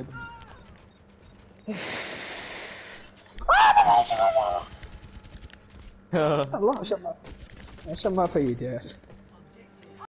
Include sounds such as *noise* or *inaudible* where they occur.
*laughs* الله عشان ما عشان ما افيد يا أخي.